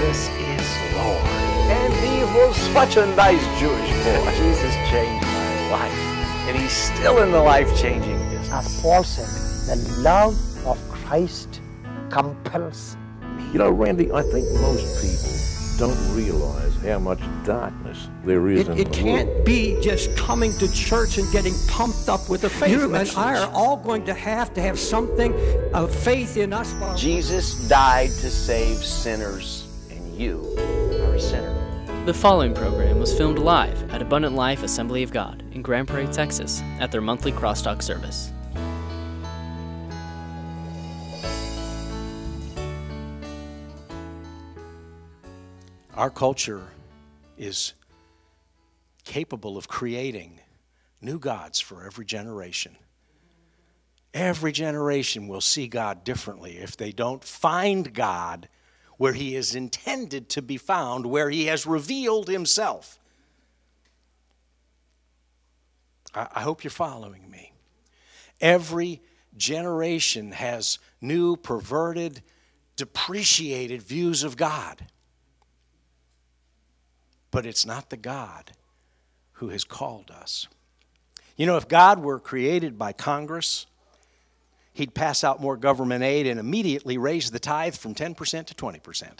Jesus is Lord. And he was such a nice Jewish boy. Jesus changed my life. And he's still in the life-changing business. As Paul said, the love of Christ compels me. You know, Randy, I think most people don't realize how much darkness there is it, in it the can't world. be just coming to church and getting pumped up with the faith. You and. I are all going to have to have something of faith in us. Jesus died to save sinners, and you are a sinner. The following program was filmed live at Abundant Life Assembly of God in Grand Prairie, Texas, at their monthly crosstalk service. Our culture is capable of creating new gods for every generation. Every generation will see God differently if they don't find God where He is intended to be found, where He has revealed Himself. I, hope you're following me. Every generation has new, perverted, depreciated views of God. But it's not the God who has called us. You know, if God were created by Congress, he'd pass out more government aid and immediately raise the tithe from 10% to 20%.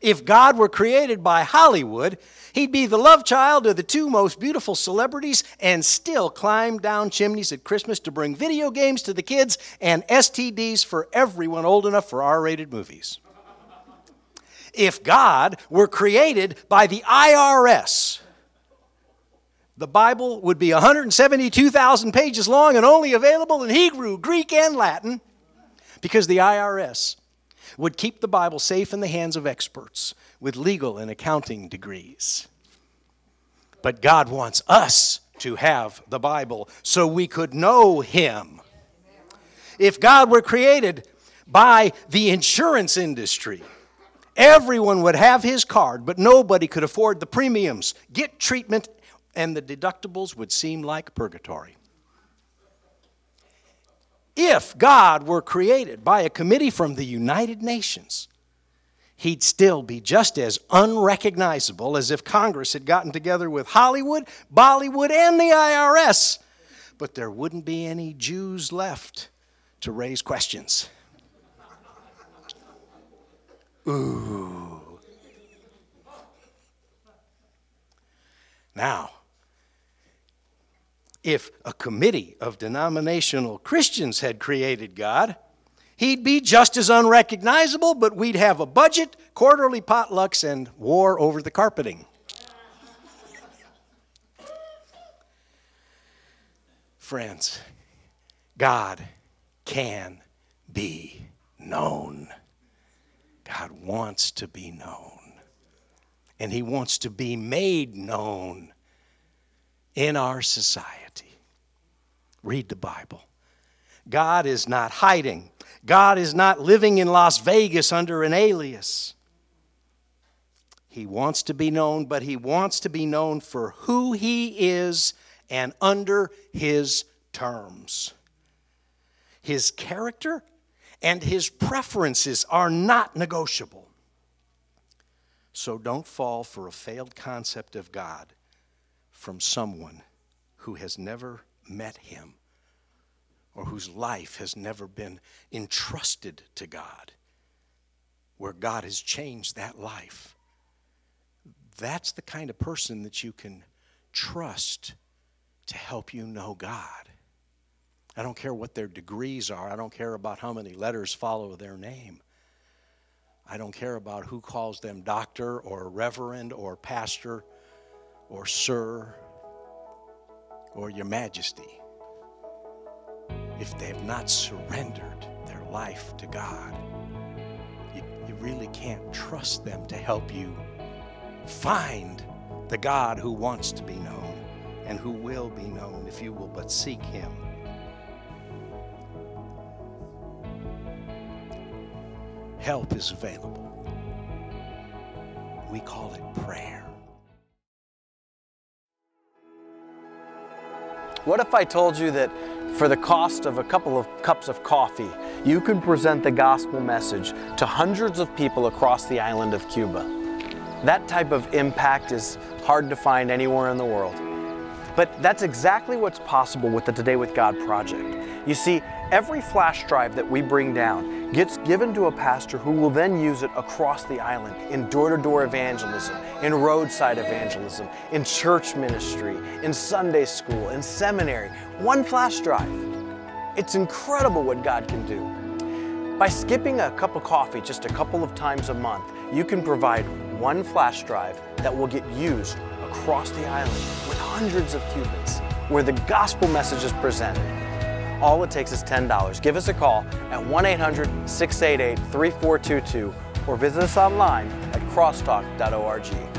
If God were created by Hollywood, he'd be the love child of the two most beautiful celebrities and still climb down chimneys at Christmas to bring video games to the kids and STDs for everyone old enough for R rated movies. If God were created by the IRS, the Bible would be 172,000 pages long and only available in Hebrew, Greek, and Latin because the IRS would keep the Bible safe in the hands of experts with legal and accounting degrees. But God wants us to have the Bible so we could know Him. If God were created by the insurance industry, everyone would have his card, but nobody could afford the premiums, get treatment, and the deductibles would seem like purgatory. If God were created by a committee from the United Nations, he'd still be just as unrecognizable as if Congress had gotten together with Hollywood, Bollywood, and the IRS. But there wouldn't be any Jews left to raise questions. Ooh. Now, if a committee of denominational Christians had created God, he'd be just as unrecognizable, but we'd have a budget, quarterly potlucks, and war over the carpeting. Friends, God can be known. God wants to be known. And He wants to be made known in our society. Read the Bible. God is not hiding, God is not living in Las Vegas under an alias. He wants to be known, but He wants to be known for who He is and under His terms. His character and his preferences are not negotiable. So don't fall for a failed concept of God from someone who has never met him or whose life has never been entrusted to God, where God has changed that life. That's the kind of person that you can trust to help you know God. I don't care what their degrees are. I don't care about how many letters follow their name. I don't care about who calls them doctor or reverend or pastor or sir or your majesty. If they have not surrendered their life to God, you, you really can't trust them to help you find the God who wants to be known and who will be known if you will but seek Him. help is available. We call it prayer. What if I told you that For the cost of a couple of cups of coffee, you can present the gospel message to hundreds of people across the island of Cuba. That type of impact is hard to find anywhere in the world. But that's exactly what's possible with the Today with God project. You see, every flash drive that we bring down gets given to a pastor who will then use it across the island in door to door evangelism, in roadside evangelism, in church ministry, in Sunday school, in seminary. One flash drive. It's incredible what God can do. By skipping a cup of coffee just a couple of times a month, you can provide one flash drive that will get used across the island with hundreds of Cubans where the gospel message is presented. All it takes is $10. Give us a call at 1 800 688 3422 or visit us online at crosstalk.org.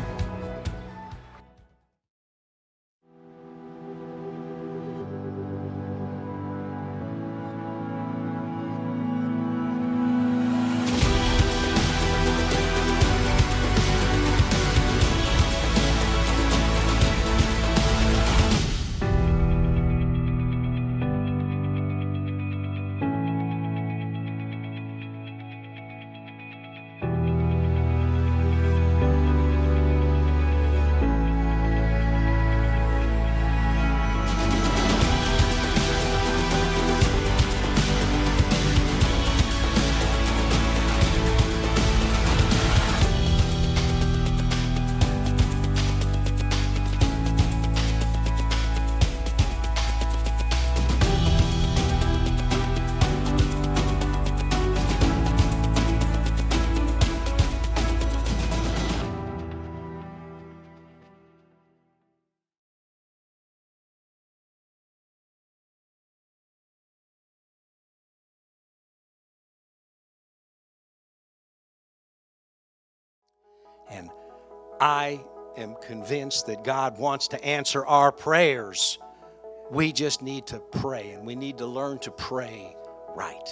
And I am convinced that God wants to answer our prayers. We just need to pray, and we need to learn to pray right.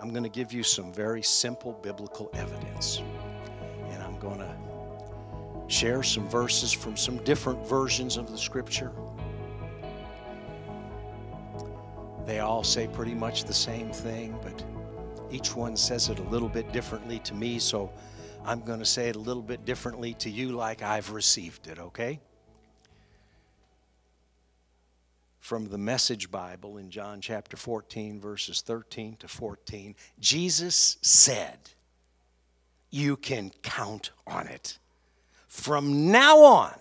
I'm going to give you some very simple biblical evidence. And I'm going to share some verses from some different versions of the scripture. They all say pretty much the same thing, but each one says it a little bit differently to me, so I'm going to say it a little bit differently to you, like I've received it, okay? From the Message Bible in John chapter 14, verses 13 to 14, Jesus said, You can count on it. From now on,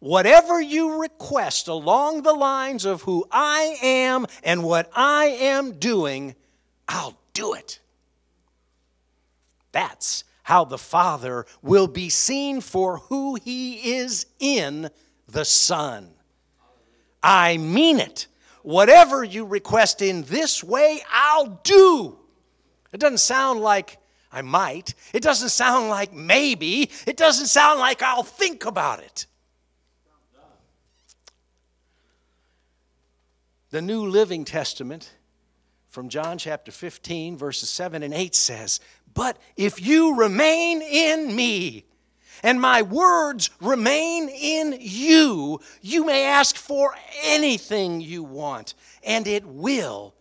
whatever you request along the lines of who I am and what I am doing, I'll do it. That's how the Father will be seen for who He is in the Son. I mean it. Whatever you request in this way, I'll do. It doesn't sound like I might. It doesn't sound like maybe. It doesn't sound like I'll think about it. The New Living Testament from John chapter 15, verses 7 and 8 says, But if you remain in me, and my words remain in you, you may ask for anything you want, and it will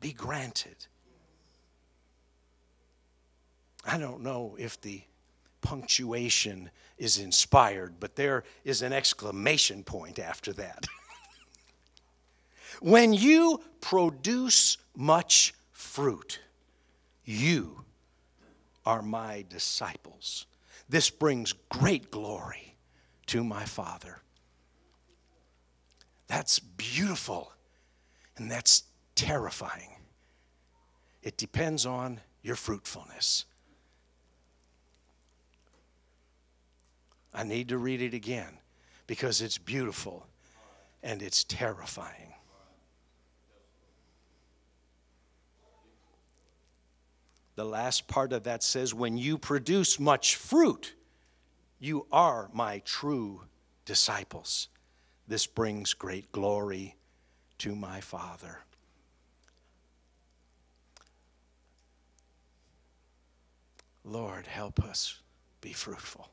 be granted. I don't know if the punctuation is inspired, but there is an exclamation point after that. when you produce much fruit, you are my disciples. This brings great glory to my Father. That's beautiful and that's terrifying. It depends on your fruitfulness. I need to read it again because it's beautiful and it's terrifying. The last part of that says, When you produce much fruit, you are my true disciples. This brings great glory to my Father. Lord, help us be fruitful.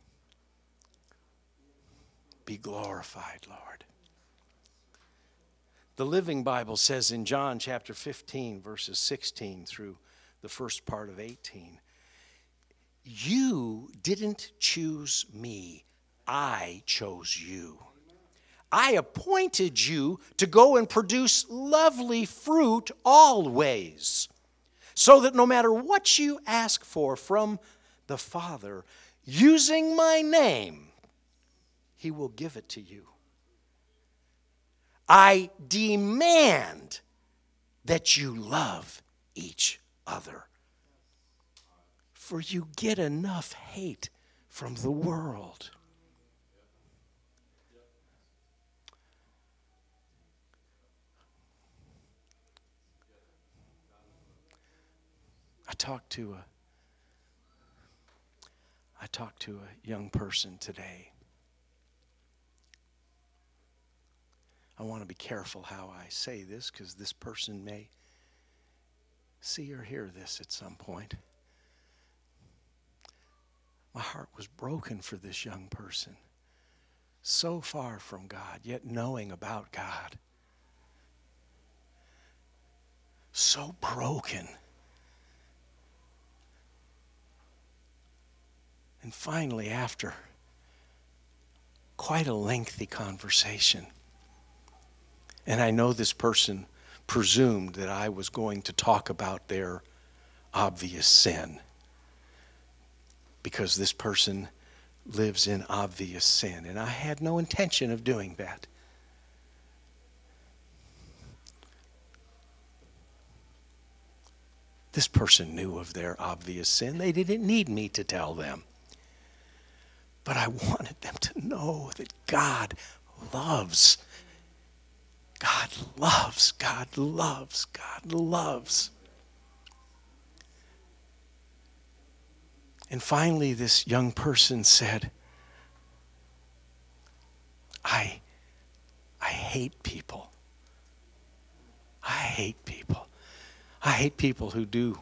Be glorified, Lord. The Living Bible says in John chapter 15, verses 16 through the first part of 18, You didn't choose me, I chose you. I appointed you to go and produce lovely fruit always, so that no matter what you ask for from the Father, using my name, He will give it to you. I demand that you love each other. For you get enough hate from the world. I talked to a I talked to a young person today. I want to be careful how I say this because this person may see or hear this at some point. My heart was broken for this young person. So far from God, yet knowing about God. So broken. And finally, after quite a lengthy conversation, and I know this person presumed that I was going to talk about their obvious sin because this person lives in obvious sin. And I had no intention of doing that. This person knew of their obvious sin. They didn't need me to tell them. But I wanted them to know that God loves God loves, God loves, God loves. And finally, this young person said, I, I hate people. I hate people. I hate people who do.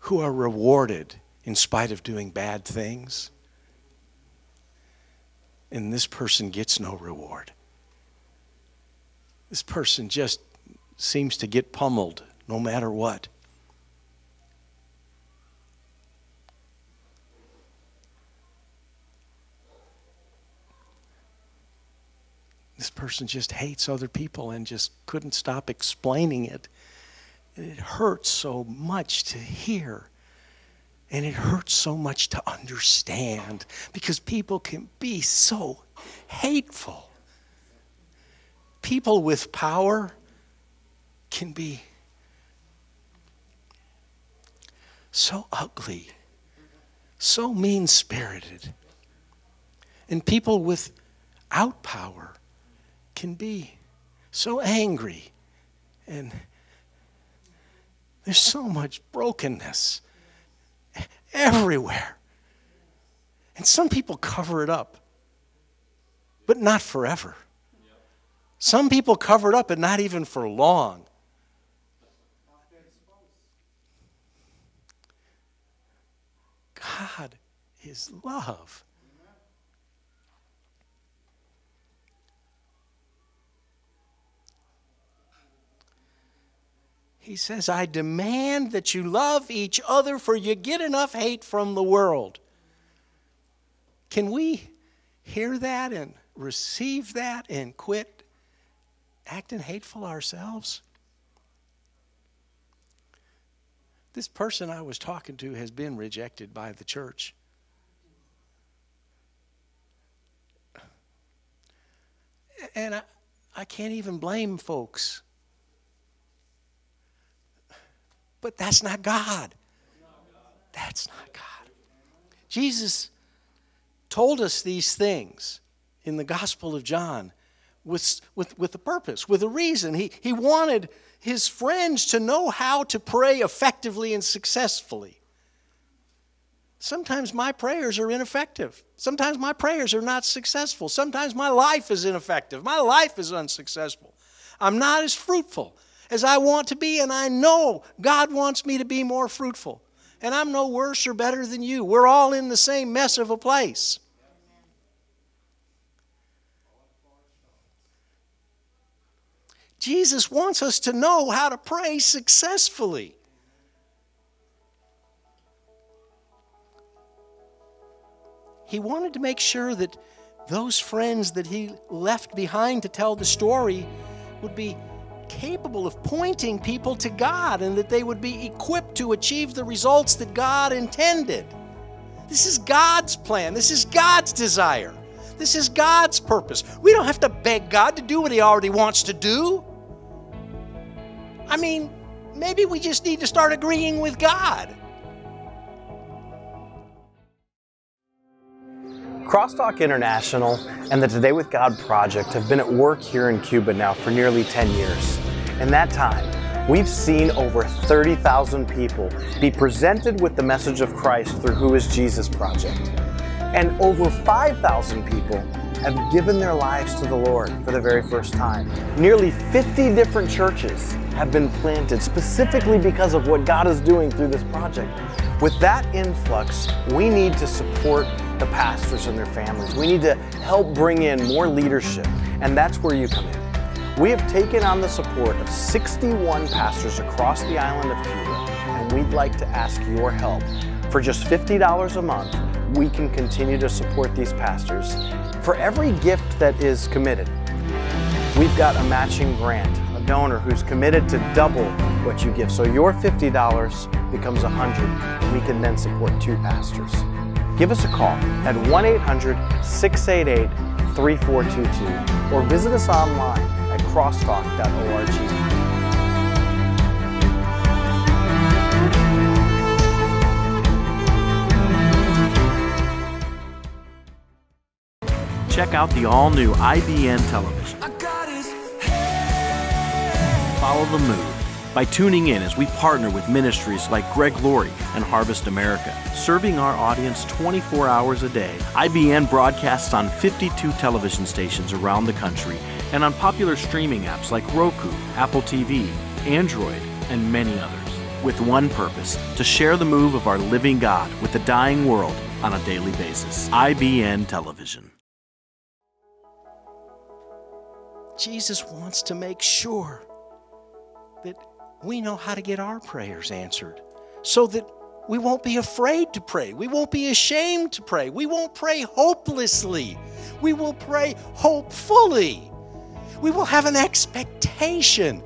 Who are rewarded in spite of doing bad things and this person gets no reward. This person just seems to get pummeled no matter what. This person just hates other people and just couldn't stop explaining it. It hurts so much to hear. And it hurts so much to understand because people can be so hateful. People with power can be so ugly, so mean spirited. And people without power can be so angry. And there's so much brokenness everywhere. And some people cover it up, but not forever. Some people cover it up, but not even for long. God is love. He says, I demand that you love each other, for you get enough hate from the world. Can we hear that and receive that and quit acting hateful ourselves? This person I was talking to has been rejected by the church. And I, I can't even blame folks But that's not God. That's not God. Jesus told us these things in the Gospel of John with, with, with a purpose, with a reason. He, he wanted his friends to know how to pray effectively and successfully. Sometimes my prayers are ineffective. Sometimes my prayers are not successful. Sometimes my life is ineffective. My life is unsuccessful. I'm not as fruitful as I want to be, and I know God wants me to be more fruitful. And I'm no worse or better than you. We're all in the same mess of a place. Jesus wants us to know how to pray successfully. He wanted to make sure that those friends that he left behind to tell the story would be capable of pointing people to God and that they would be equipped to achieve the results that God intended. This is God's plan. This is God's desire. This is God's purpose. We don't have to beg God to do what He already wants to do. I mean, maybe we just need to start agreeing with God. Crosstalk International and the Today with God project have been at work here in Cuba now for nearly 10 years. In that time, we've seen over 30,000 people be presented with the message of Christ through Who is Jesus project. And over 5,000 people have given their lives to the Lord for the very first time. Nearly 50 different churches have been planted specifically because of what God is doing through this project. With that influx, we need to support the pastors and their families. We need to help bring in more leadership, and that's where you come in. We have taken on the support of 61 pastors across the island of Cuba, and we'd like to ask your help. For just $50 a month, we can continue to support these pastors. For every gift that is committed, we've got a matching grant, a donor who's committed to double what you give. So your $50 becomes 100, and we can then support two pastors give us a call at 1 800 688 3422 or visit us online crosstalk.org. Check out the all new IBN television. Follow the move by tuning in as we partner with ministries like Greg Laurie and Harvest America. Serving our audience 24 hours a day, IBN broadcasts on 52 television stations around the country and on popular streaming apps like Roku, Apple TV, Android, and many others. With one purpose to share the move of our living God with the dying world on a daily basis. IBN Television. Jesus wants to make sure that we know how to get our prayers answered so that we won't be afraid to pray. We won't be ashamed to pray. We won't pray hopelessly. We will pray hopefully. We will have an expectation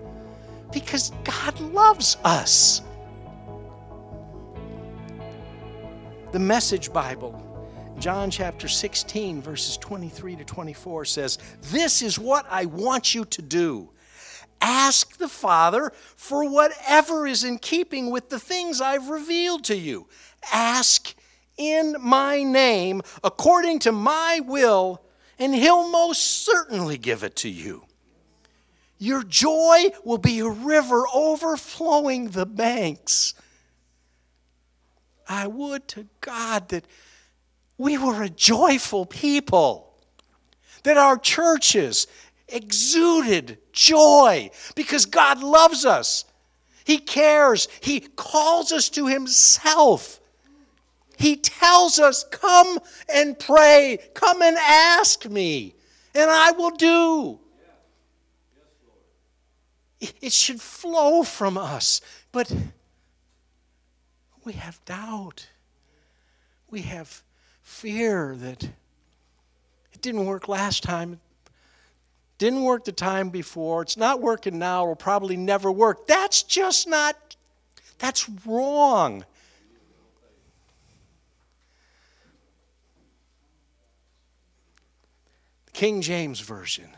because God loves us. The Message Bible, John chapter 16, verses 23 to 24 says, This is what I want you to do ask the Father for whatever is in keeping with the things I've revealed to you. Ask in my name, according to my will, and He'll most certainly give it to you. Your joy will be a river overflowing the banks. I would to God that we were a joyful people, that our churches exuded joy because God loves us. He cares. He calls us to Himself. He tells us, Come and pray, come and ask me, and I will do. It should flow from us, but we have doubt. We have fear that it didn't work last time, didn't work the time before. It's not working now. Will probably never work. That's just not, that's wrong. King James Version.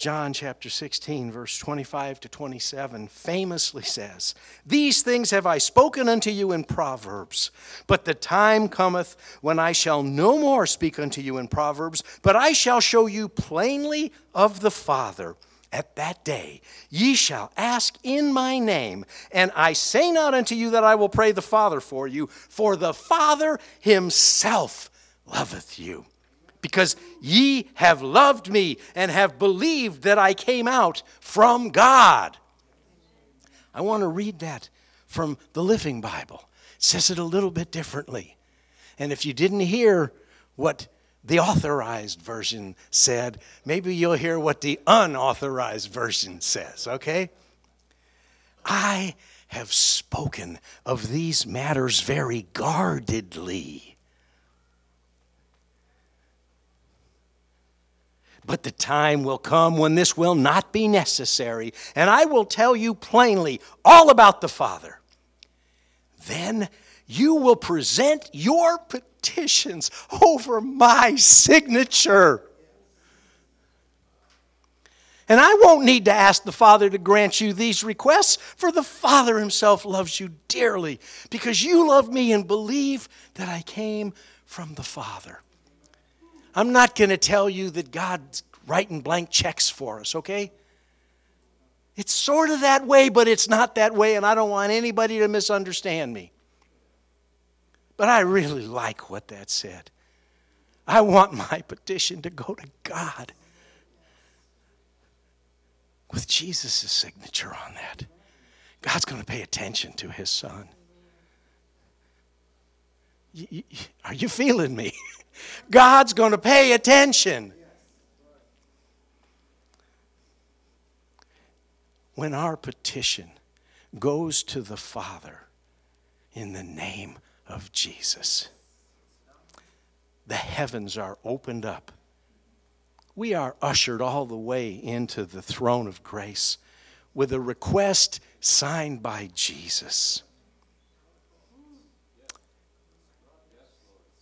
John chapter 16, verse 25 to 27, famously says, These things have I spoken unto you in Proverbs, but the time cometh when I shall no more speak unto you in Proverbs, but I shall show you plainly of the Father. At that day ye shall ask in my name, and I say not unto you that I will pray the Father for you, for the Father himself loveth you because ye have loved me and have believed that I came out from God. I want to read that from the Living Bible. It says it a little bit differently. And if you didn't hear what the authorized version said. Maybe you'll hear what the unauthorized version says, okay? I have spoken of these matters very guardedly. But the time will come when this will not be necessary, and I will tell you plainly all about the Father. Then you will present your petitions over my signature. And I won't need to ask the Father to grant you these requests, for the Father Himself loves you dearly because you love me and believe that I came from the Father. I'm not going to tell you that God's writing blank checks for us, okay? It's sort of that way, but it's not that way, and I don't want anybody to misunderstand me. But I really like what that said. I want my petition to go to God with Jesus' signature on that. God's going to pay attention to his son. are you feeling me? God's going to pay attention. When our petition goes to the Father in the name of Jesus, the heavens are opened up. We are ushered all the way into the throne of grace with a request signed by Jesus.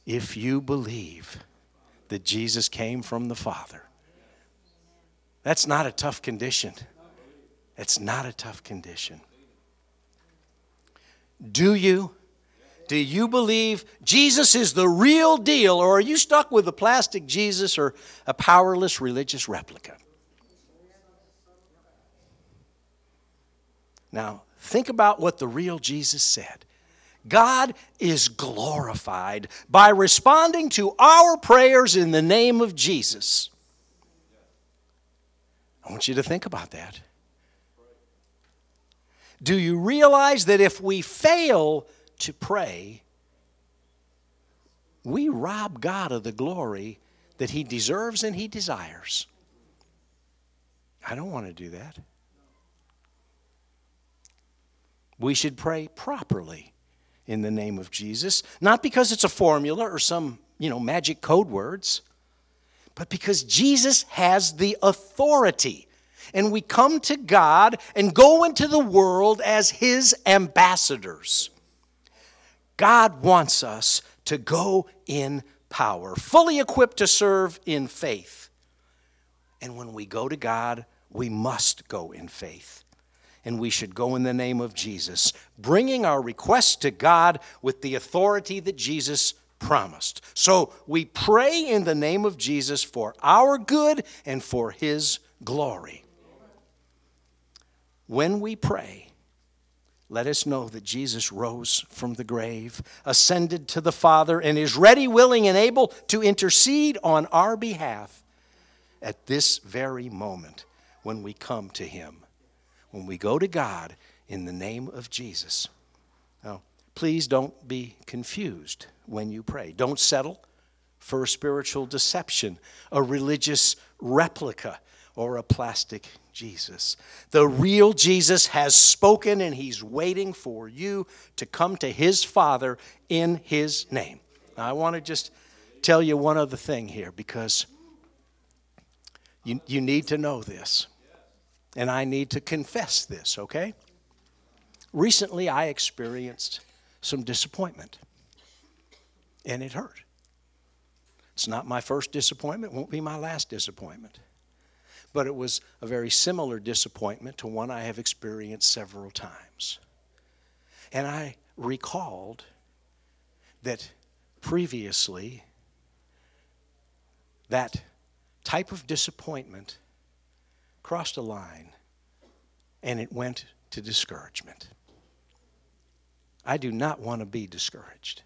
If you believe that Jesus came from the Father. That's not a tough condition. It's not a tough condition. Do you? Do you believe Jesus is the real deal, or are you stuck with a plastic Jesus or a powerless religious replica? Now, think about what the real Jesus said. God is glorified by responding to our prayers in the name of Jesus. I want you to think about that. Do you realize that if we fail to pray, we rob God of the glory that He deserves and He desires? I don't want to do that. We should pray properly in the name of Jesus, not because it's a formula or some, you know, magic code words, but because Jesus has the authority. And we come to God and go into the world as His ambassadors. God wants us to go in power, fully equipped to serve in faith. And when we go to God, we must go in faith and we should go in the name of Jesus, bringing our request to God with the authority that Jesus promised. So we pray in the name of Jesus for our good and for His glory. When we pray, let us know that Jesus rose from the grave, ascended to the Father, and is ready, willing, and able to intercede on our behalf at this very moment when we come to Him when we go to God in the name of Jesus. Now, please don't be confused when you pray. Don't settle for a spiritual deception, a religious replica, or a plastic Jesus. The real Jesus has spoken and he's waiting for you to come to his Father in his name. Now, I want to just tell you one other thing here because you, you need to know this and I need to confess this, okay? Recently, I experienced some disappointment, and it hurt. It's not my first disappointment, won't be my last disappointment. But it was a very similar disappointment to one I have experienced several times. And I recalled that previously, that type of disappointment crossed a line and it went to discouragement. I do not want to be discouraged.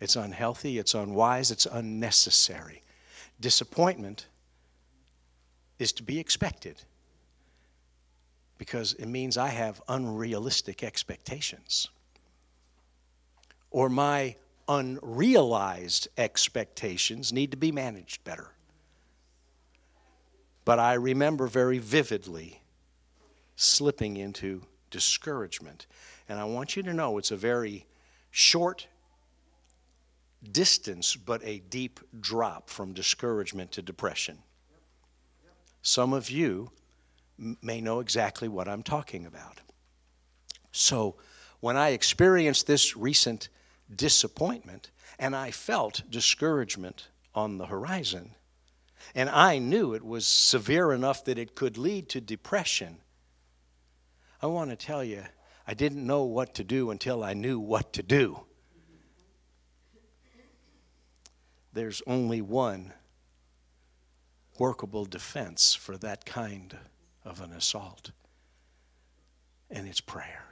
It's unhealthy, it's unwise, it's unnecessary. Disappointment is to be expected because it means I have unrealistic expectations. Or my unrealized expectations need to be managed better. But I remember very vividly slipping into discouragement. And I want you to know it's a very short distance, but a deep drop from discouragement to depression. Some of you may know exactly what I'm talking about. So, when I experienced this recent disappointment and I felt discouragement on the horizon, and I knew it was severe enough that it could lead to depression, I want to tell you, I didn't know what to do until I knew what to do. There's only one workable defense for that kind of an assault, and it's prayer.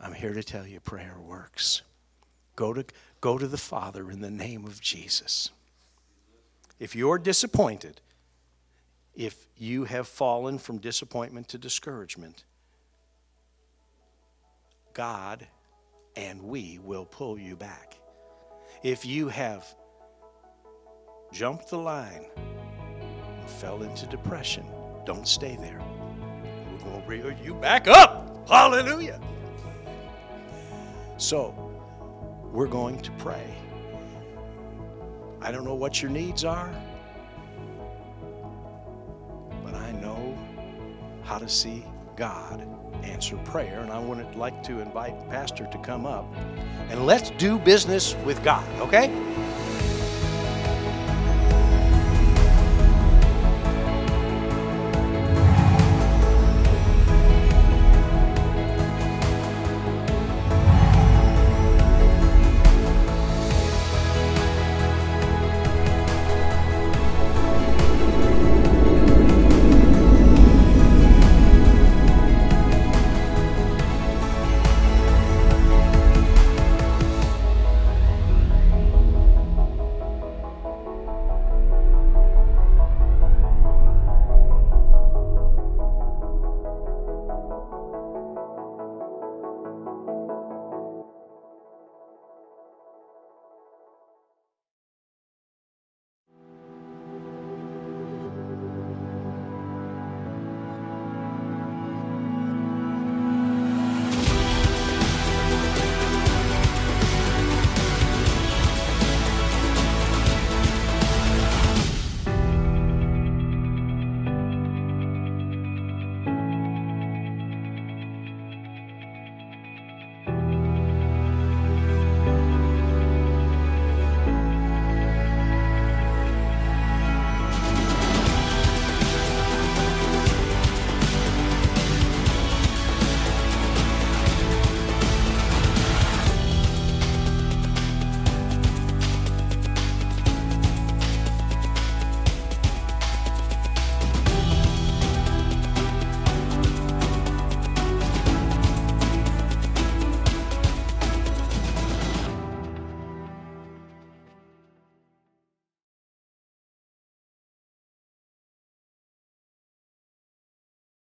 I'm here to tell you prayer works. Go to, go to the Father in the name of Jesus. If you're disappointed, if you have fallen from disappointment to discouragement, God and we will pull you back. If you have jumped the line and fell into depression, don't stay there. We're going to bring you back up. Hallelujah. So, we're going to pray. I don't know what your needs are, but I know how to see God answer prayer. And I would like to invite Pastor to come up and let's do business with God, okay?